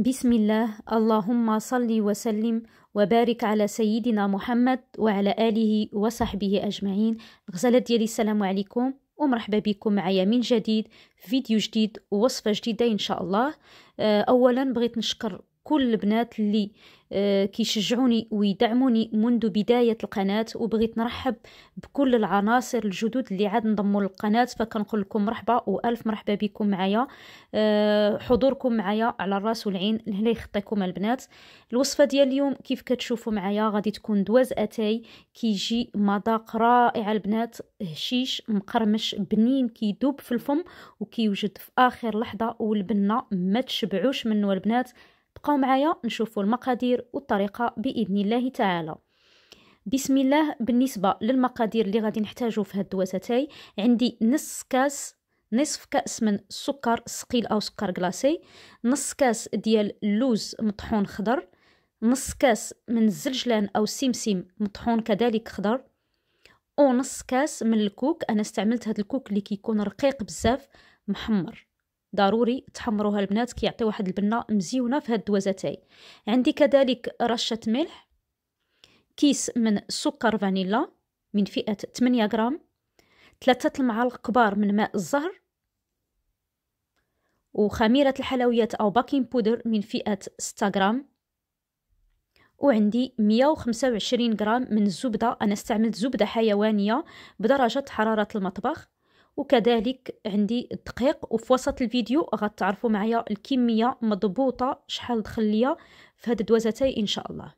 بسم الله اللهم صل وسلم وبارك على سيدنا محمد وعلى آله وصحبه أجمعين غزالة ديالي السلام عليكم ومرحبا بكم معايا من جديد فيديو جديد ووصفة جديدة إن شاء الله أولا بغيت نشكر كل البنات اللي كيشجعوني ويدعموني منذ بداية القناة وبغيت نرحب بكل العناصر الجدد اللي عاد انضموا للقناة فكنقول لكم مرحبا وألف مرحبا بكم معايا. آه، حضوركم معايا على الراس والعين لهنا يخطيكم البنات. الوصفة ديال اليوم كيف كتشوفوا معايا؟ غادي تكون دواز أتاي. كيجي مذاق رائع البنات. هشيش مقرمش بنين كيدوب في الفم وكيوجد في آخر لحظة والبنة ما تشبعوش منه البنات. بقاو معايا نشوفوا المقادير والطريقة بإذن الله تعالى. بسم الله. بالنسبة للمقادير اللي غادي نحتاجو في هاد الدواساتاي عندي نص كاس نصف كأس من السكر ثقيل أو سكر glacé نص كاس ديال اللوز مطحون خضر نص كاس من الزلجلان أو السمسم مطحون كذلك خضر ونص كاس من الكوك. أنا استعملت هاد الكوك اللي كيكون رقيق بزاف محمر. ضروري تحمروها البنات كيعطي واحد البنة مزيونة في هاد الدواز أتاي. عندي كذلك رشة ملح كيس من سكر فانيلا من فئة 8 غرام ثلاثة المعالق كبار من ماء الزهر وخميرة الحلويات أو باكين بودر من فئة 6 غرام وعندي 125 غرام من الزبده أنا استعملت زبدة حيوانية بدرجة حرارة المطبخ. وكذلك عندي الدقيق وفي وسط الفيديو غتعرفوا معايا الكمية مضبوطة شحال دخل ليا في هاد الدوازتي إن شاء الله.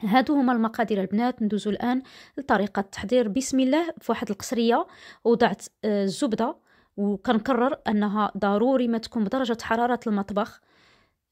هادو هما المقادير البنات ندوزو الآن لطريقة التحضير بسم الله في واحد القصرية وضعت آه، الزبدة وكنكرر أنها ضروري ما تكون بدرجة حرارة المطبخ.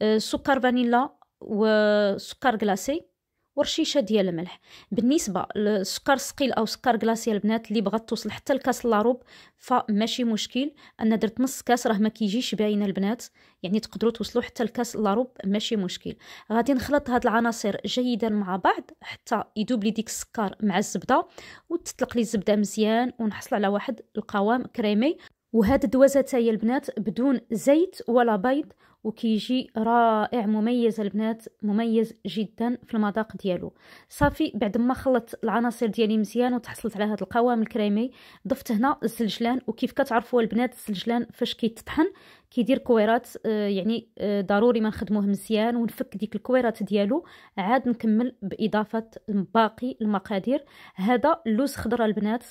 آه، سكر فانيلا وسكر كلاسي ورشيشة ديال الملح. بالنسبة للسكر ثقيل أو سكر كلاصي البنات اللي بغات توصل حتى لكاس لاروب فماشي مشكل. أنا درت نص كاس راه ما كيجيش باينة البنات. يعني تقدروا توصلوا حتى لكاس لاروب ماشي مشكل. غادي نخلط هاد العناصر جيدا مع بعض حتى يذوب لي ديك السكر مع الزبدة وتطلق لي الزبدة مزيان ونحصل على واحد القوام كريمي. وهاد الدوازة البنات بدون زيت ولا بيض وكيجي رائع مميز البنات مميز جدا في المذاق ديالو. صافي بعد ما خلطت العناصر ديالي مزيان وتحصلت على هذا القوام الكريمي ضفت هنا الزلجلان. وكيف كتعرفوا البنات الزلجلان فاش كيتطحن كيدير كويرات آه يعني آه ضروري ما نخدموه مزيان ونفك ديك الكويرات ديالو. عاد نكمل بإضافة باقي المقادير. هذا اللوز خضر البنات.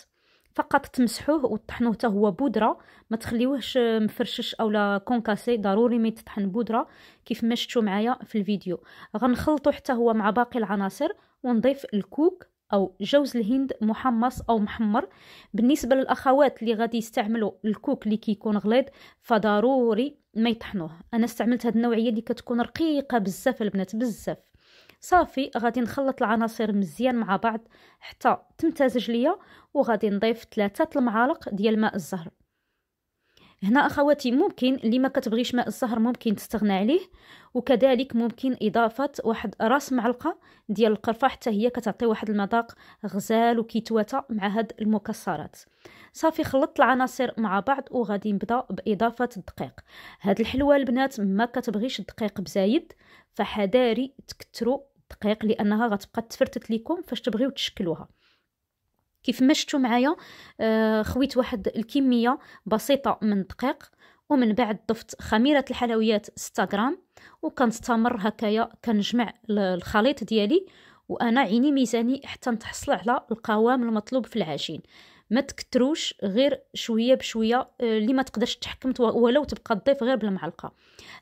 فقط تمسحوه وتطحنوه حتى هو بودرة. ما تخليوهش مفرشش اولا كونكاسي ضروري ما يتطحن بودرة كيف ما شفتوا معايا في الفيديو. غنخلطو حتى هو مع باقي العناصر ونضيف الكوك أو جوز الهند محمص أو محمر. بالنسبة للأخوات اللي غادي يستعملوا الكوك اللي كيكون غليظ فضروري ما يطحنوه. أنا استعملت هاد النوعية اللي كتكون رقيقة بزاف البنات بزاف. صافي غادي نخلط العناصر مزيان مع بعض حتى تمتزج ليا وغادي نضيف ثلاثة المعالق ديال ماء الزهر. هنا أخواتي ممكن اللي ما كتبغيش ماء الزهر ممكن تستغنى عليه وكذلك ممكن إضافة واحد راس معلقة ديال القرفة حتى هي كتعطي واحد المذاق غزال وكيتواتا مع هاد المكسرات. صافي خلطت العناصر مع بعض وغادي نبدأ بإضافة الدقيق. هاد الحلوة البنات ما كتبغيش الدقيق بزايد فحذاري تكتروا الدقيق لأنها غتبقى تفرتت لكم فاش تبغيو تشكلوها. كيف ما شفتوا معايا آه خويت واحد الكمية بسيطة من الدقيق ومن بعد ضفت خميرة الحلويات 6 غرام وكنستمر هكايا كنجمع الخليط ديالي وأنا عيني ميزاني حتى نتحصل على القوام المطلوب في العجين. ما تكتروش غير شوية بشوية آه، اللي ما تقدرش تحكم ولو تبقى تضيف غير بالمعلقة.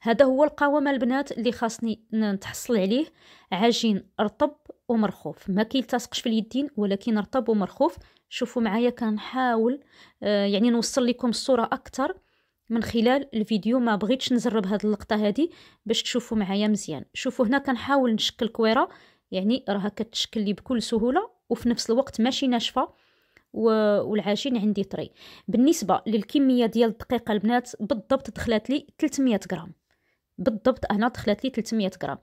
هذا هو القوام البنات اللي خاصني نتحصل عليه. عجين رطب ومرخوف. ما كيلتصقش في اليدين ولكن رطب ومرخوف. شوفوا معايا كنحاول آه يعني نوصل لكم الصورة أكثر من خلال الفيديو. ما بغيتش نزرب هاد اللقطة هادي باش تشوفوا معايا مزيان. شوفوا هنا كنحاول نشكل كويرة. يعني راها كتشكل لي بكل سهولة وفي نفس الوقت ماشي ناشفة. والعجين عندي طري. بالنسبة للكمية ديال الدقيق البنات بالضبط دخلات لي 300 غرام. بالضبط أنا دخلت لي 300 غرام.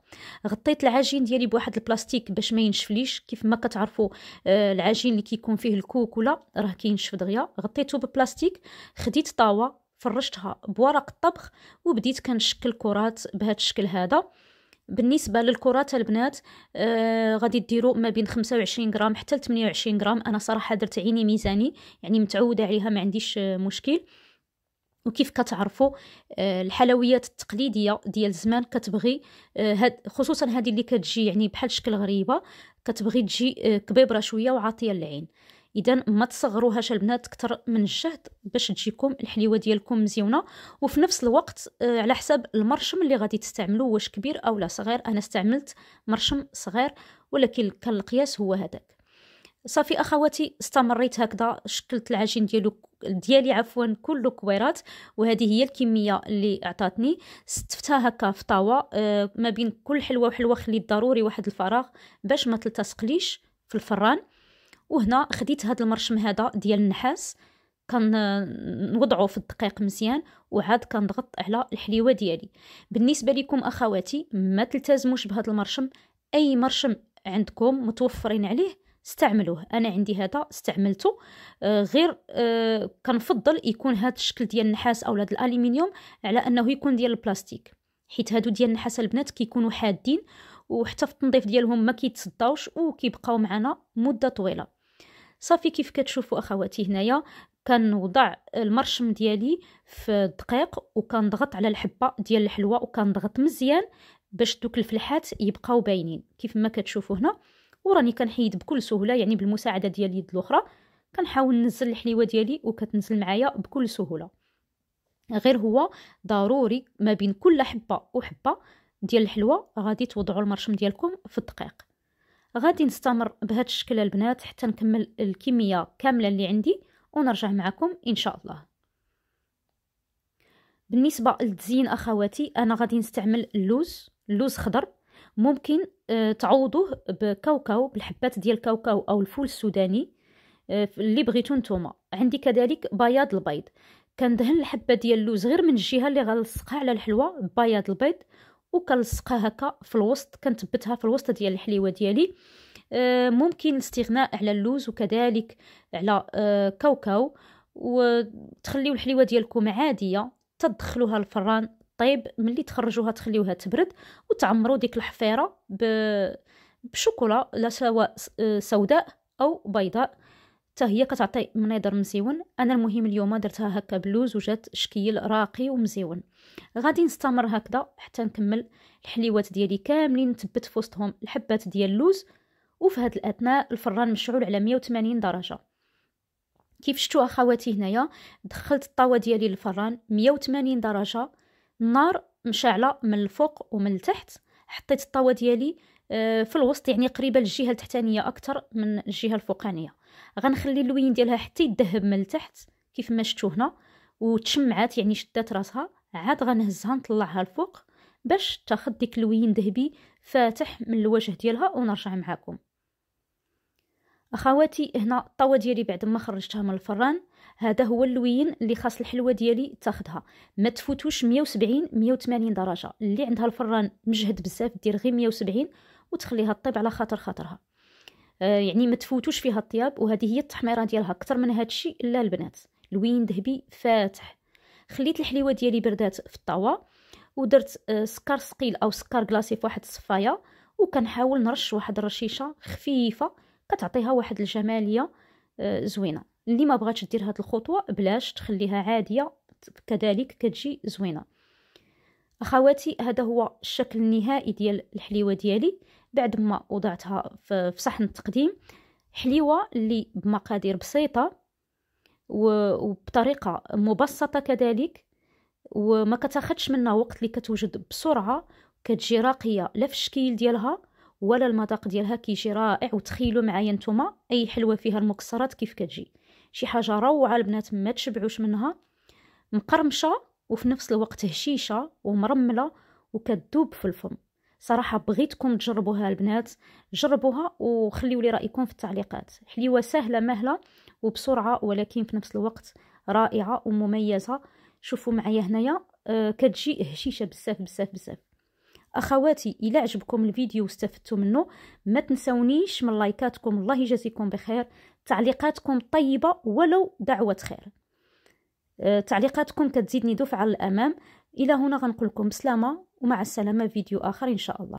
غطيت العجين ديالي بواحد البلاستيك باش ما ينشفليش. كيف ما كتعرفوا آه العجين اللي كيكون فيه الكوك ولا راه كينشف دغيا. غطيته ببلاستيك خديت طاوة فرشتها بورق الطبخ وبديت كنشكل كرات بهذا الشكل هذا. بالنسبة للكرات البنات آه غادي ديروا ما بين 25 غرام حتى ل 28 غرام. أنا صراحة درت عيني ميزاني يعني متعودة عليها ما عنديش آه مشكل. وكيف كتعرفوا آه الحلويات التقليدية ديال زمان كتبغي آه خصوصا هذه اللي كتجي يعني بحال شكل غريبة كتبغي تجي كبيبرة شوية وعاطية للعين اذا ما تصغروهاش البنات أكثر من الجهد باش تجيكم الحليوه ديالكم مزيونة. وفي نفس الوقت آه على حساب المرشم اللي غادي تستعملوه واش كبير أو لا صغير. أنا استعملت مرشم صغير ولكن كان القياس هو هذاك. صافي أخواتي استمريت هكذا شكلت العجين ديالو ديالي عفوا كله كويرات. وهذه هي الكمية اللي عطاتني ستفتها هكا في طاوة آه ما بين كل حلوة وحلوة خليت ضروري واحد الفراغ باش ما تلتصقليش في الفران. وهنا خديت هذا المرشم هذا ديال النحاس كان نوضعه في الدقيق مزيان وعاد كنضغط على الحليوة ديالي. بالنسبة لكم أخواتي ما تلتزموش بهذا المرشم. أي مرشم عندكم متوفرين عليه استعملوه. أنا عندي هذا استعملته. آه غير آه كنفضل يكون هذا الشكل ديال النحاس أو هذا الالومنيوم على أنه يكون ديال البلاستيك. حيت هادو ديال النحاس البنات كيكونوا حادين وحتى في التنظيف ديالهم ما كيتصداوش وكيبقاو معنا مدة طويلة. صافي كيف كتشوفوا أخواتي هنايا كنوضع المرشم ديالي في الدقيق وكنضغط على الحبة ديال الحلوه وكنضغط مزيان باش دوك الفلحات يبقاو باينين. كيف ما كتشوفوا هنا وراني كنحيد بكل سهولة يعني بالمساعدة ديال اليد الأخرى كنحاول ننزل الحليوه ديالي وكتنزل معايا بكل سهولة. غير هو ضروري ما بين كل حبة وحبة ديال الحلوة غادي توضعوا المرشم ديالكم في الدقيق. غادي نستمر بهذا الشكل البنات حتى نكمل الكمية كاملة اللي عندي ونرجع معكم إن شاء الله. بالنسبة للتزيين أخواتي أنا غادي نستعمل اللوز اللوز خضر. ممكن آه تعوضوه بكاوكاو بالحبات ديال الكاوكاو أو الفول السوداني آه اللي بغيتو نتوما. عندي كذلك بياض البيض. كندهن الحبة ديال اللوز غير من الجهة اللي غنلصقها على الحلوة بياض البيض. وكنلصقها هكا في الوسط كنثبتها في الوسط ديال الحليوة ديالي. آه ممكن الاستغناء على اللوز وكذلك على آه كاوكاو. وتخليو الحليوة ديالكم عادية تدخلوها الفران طيب ملي تخرجوها تخليوها تبرد وتعمروا ديك الحفيرة ب... بشوكولا لا سواء سوداء أو بيضاء. حتى هي كتعطي منظر مزيون. أنا المهم اليوم درتها هكا بلوز وجات شكيل راقي ومزيون. غادي نستمر هكذا حتى نكمل الحليوات ديالي كاملين نثبت في وسطهم الحبات ديال اللوز. وفي هذا الأثناء الفران مشعول على 180 درجة. كيف شفتوا أخواتي هنايا؟ دخلت الطاوة ديالي للفران 180 درجة. النار مشعلة من الفوق ومن التحت. حطيت الطاوة ديالي في الوسط يعني قريبة للجهة التحتانية أكثر من الجهة الفوقانية. غنخلي اللوين ديالها حتى يذهب من التحت كيف ما شفتوا هنا. وتشمعات يعني شدات راسها. عاد غنهزها نطلعها الفوق باش تاخذ ديك اللوين ذهبي فاتح من الوجه ديالها ونرجع معكم أخواتي هنا الطاوة ديالي بعد ما خرجتها من الفران. هذا هو اللوين اللي خاص الحلوة ديالي تاخدها. ما تفوتوش 170 180 درجة. اللي عندها الفران مجهد بزاف دير غير 170 وتخليها طيب على خاطر خاطرها. يعني ما تفوتوش فيها الطياب وهذه هي التحميرة ديالها. أكثر من هذا الشيء لا البنات. لوين ذهبي؟ فاتح. خليت الحليوة ديالي بردات في الطاوة ودرت آه سكر ثقيل أو سكر كلاصي في واحد الصفاية وكنحاول نرش واحد الرشيشة خفيفة كتعطيها واحد الجمالية آه زوينة. اللي ما بغاتش دير هاد الخطوة بلاش تخليها عادية كذلك كتجي زوينة. أخواتي هذا هو الشكل النهائي ديال الحليوة ديالي. بعد ما وضعتها في صحن التقديم حليوة اللي بمقادير بسيطة وبطريقة مبسطة كذلك وما كتاخدش منا وقت اللي كتوجد بسرعة كتجي راقية لا في الشكل ديالها ولا المذاق ديالها كيجي رائع وتخيلوا معايا نتوما أي حلوة فيها المكسرات كيف كتجي. شي حاجة روعة البنات ما تشبعوش منها. مقرمشة وفي نفس الوقت هشيشة ومرملة وكتذوب في الفم. صراحة بغيتكم تجربوها البنات جربوها وخليوا لي رأيكم في التعليقات. حليوة سهلة مهلة وبسرعة ولكن في نفس الوقت رائعة ومميزة. شوفوا معايا هنايا آه كتجي هشيشة بزاف بزاف بزاف. أخواتي إلى عجبكم الفيديو واستفدتوا منه ما تنسونيش من لايكاتكم. الله يجازيكم بخير. تعليقاتكم طيبة ولو دعوة خير. تعليقاتكم كتزيدني دفعة للأمام. إلى هنا غنقول لكم بسلامة ومع السلامة فيديو آخر إن شاء الله.